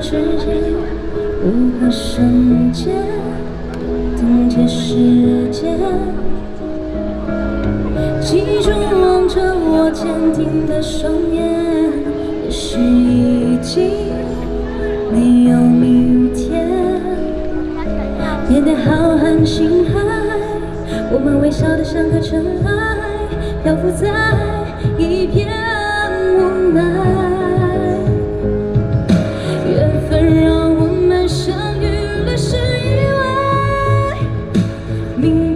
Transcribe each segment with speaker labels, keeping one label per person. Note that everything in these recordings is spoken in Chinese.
Speaker 1: 指尖，如何瞬间，冻结时间。记住望着我坚定的双眼，也许已经没有明天。面对浩瀚星海，我们微笑得像个尘埃，漂浮在一片无奈。明。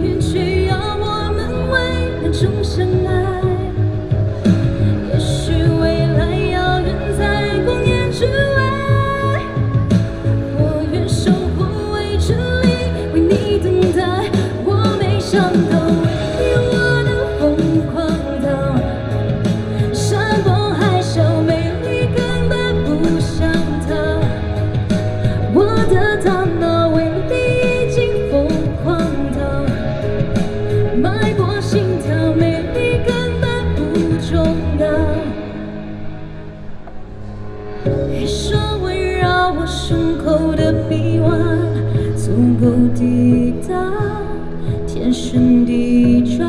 Speaker 1: 胸口的臂弯足够抵挡天旋地转，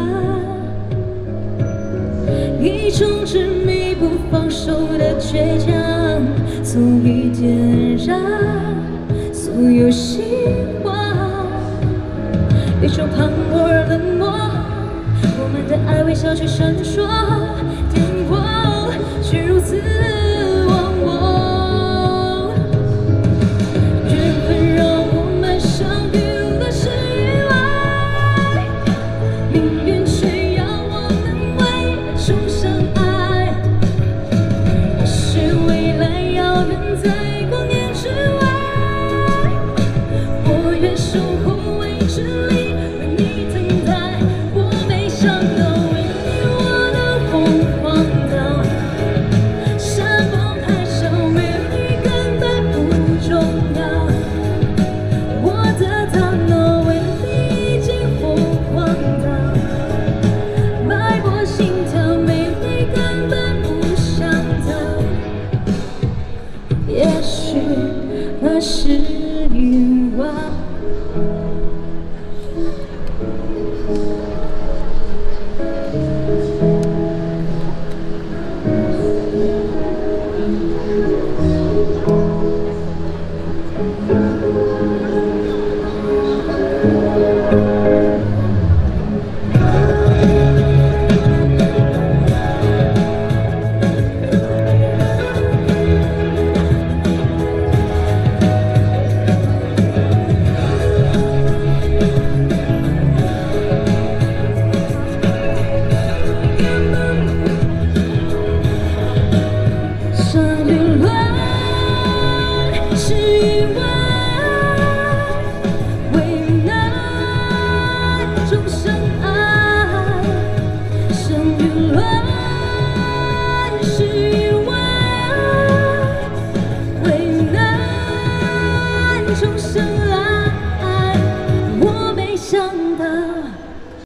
Speaker 1: 一种执迷不放手的倔强，足以点燃所有希望。宇宙磅礴而冷漠，我们的爱微笑却闪烁，电光却如此